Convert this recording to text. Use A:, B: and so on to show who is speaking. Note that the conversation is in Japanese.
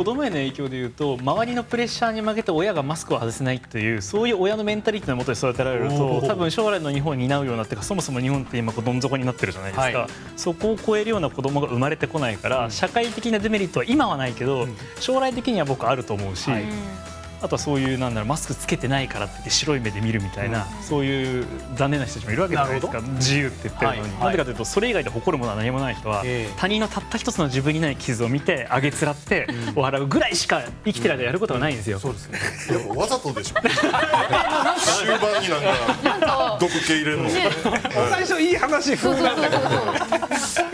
A: 子供への影響でいうと周りのプレッシャーに負けて親がマスクを外せないというそういう親のメンタリティのもとで育てられると多分将来の日本を担うようになってかそもそも日本って今どん底になってるじゃないですか、はい、そこを超えるような子供が生まれてこないから、うん、社会的なデメリットは今はないけど、うん、将来的には僕あると思うし。はいあとはそういうなんだろうマスクつけてないからってって白い目で見るみたいな、うん、そういう残念な人たちもいるわけじゃないですか。自由って言ってるのに、はい、なぜかというとそれ以外で誇るものは何もない人は、他人のたった一つの自分にない傷を見てあげつらって笑うぐらいしか生きてる間やることがないんですよ、
B: そうですね。わざとでしょ。終盤になんか毒気入れるの、
C: 最初いい話風なんだけど